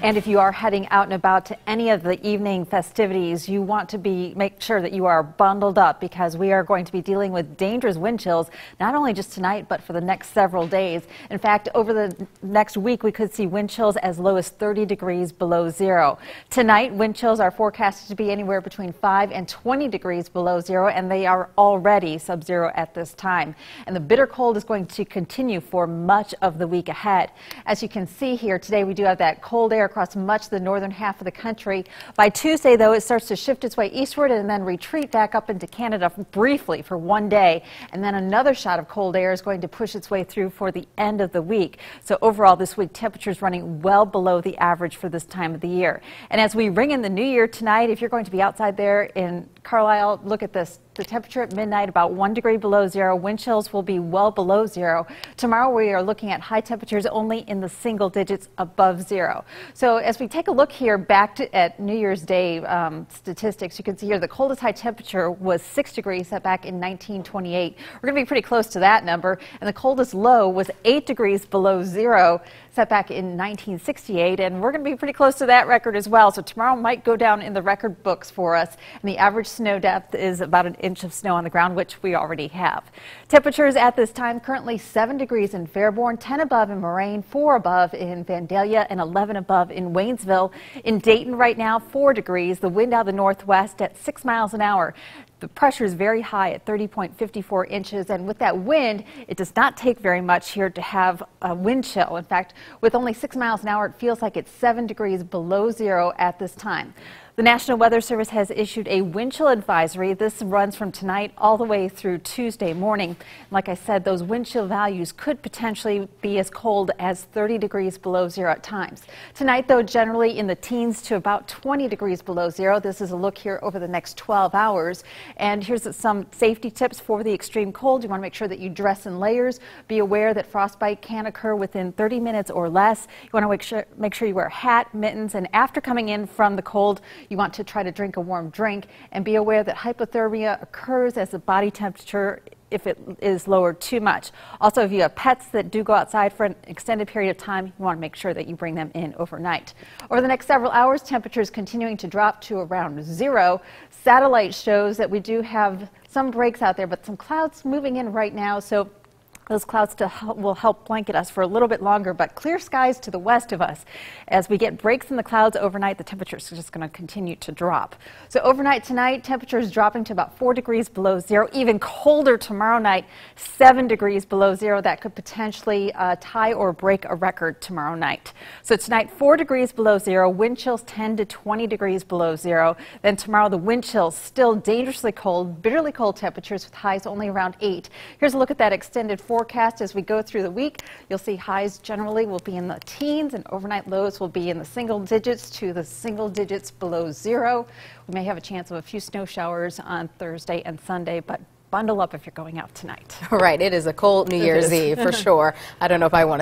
And if you are heading out and about to any of the evening festivities, you want to be make sure that you are bundled up because we are going to be dealing with dangerous wind chills not only just tonight but for the next several days. In fact, over the next week we could see wind chills as low as 30 degrees below zero. Tonight, wind chills are forecasted to be anywhere between 5 and 20 degrees below zero and they are already sub-zero at this time. And the bitter cold is going to continue for much of the week ahead. As you can see here today, we do have that cold air across much of the northern half of the country. By Tuesday, though, it starts to shift its way eastward and then retreat back up into Canada briefly for one day. And then another shot of cold air is going to push its way through for the end of the week. So overall, this week, temperatures running well below the average for this time of the year. And as we ring in the new year tonight, if you're going to be outside there in Carlisle, look at this. The temperature at midnight about one degree below zero. Wind chills will be well below zero. Tomorrow we are looking at high temperatures only in the single digits above zero. So as we take a look here back to, at New Year's Day um, statistics, you can see here the coldest high temperature was six degrees set back in 1928. We're going to be pretty close to that number. And the coldest low was eight degrees below zero set back in 1968. And we're going to be pretty close to that record as well. So tomorrow might go down in the record books for us. And the average snow depth is about an inch of snow on the ground, which we already have. Temperatures at this time currently 7 degrees in Fairborn, 10 above in Moraine, 4 above in Vandalia, and 11 above in Waynesville. In Dayton right now, 4 degrees. The wind out of the northwest at 6 miles an hour. The pressure is very high at 30.54 inches, and with that wind, it does not take very much here to have a wind chill. In fact, with only 6 miles an hour, it feels like it's 7 degrees below zero at this time. The National Weather Service has issued a wind chill advisory. This runs from tonight all the way through Tuesday morning. Like I said, those wind chill values could potentially be as cold as 30 degrees below zero at times. Tonight, though, generally in the teens to about 20 degrees below zero. This is a look here over the next 12 hours. And here's some safety tips for the extreme cold. You want to make sure that you dress in layers. Be aware that frostbite can occur within 30 minutes or less. You want to make sure, make sure you wear a hat, mittens, and after coming in from the cold, you want to try to drink a warm drink and be aware that hypothermia occurs as the body temperature if it is lowered too much. Also, if you have pets that do go outside for an extended period of time, you want to make sure that you bring them in overnight. Over the next several hours, temperatures continuing to drop to around zero. Satellite shows that we do have some breaks out there, but some clouds moving in right now, so those clouds help, will help blanket us for a little bit longer, but clear skies to the west of us. As we get breaks in the clouds overnight, the temperature is just going to continue to drop. So overnight tonight, temperatures dropping to about 4 degrees below zero. Even colder tomorrow night, 7 degrees below zero. That could potentially uh, tie or break a record tomorrow night. So tonight, 4 degrees below zero. Wind chills 10 to 20 degrees below zero. Then tomorrow, the wind chills still dangerously cold, bitterly cold temperatures with highs only around 8. Here's a look at that extended 4 forecast as we go through the week. You'll see highs generally will be in the teens and overnight lows will be in the single digits to the single digits below zero. We may have a chance of a few snow showers on Thursday and Sunday, but bundle up if you're going out tonight. Right, it is a cold New Year's Eve for sure. I don't know if I want to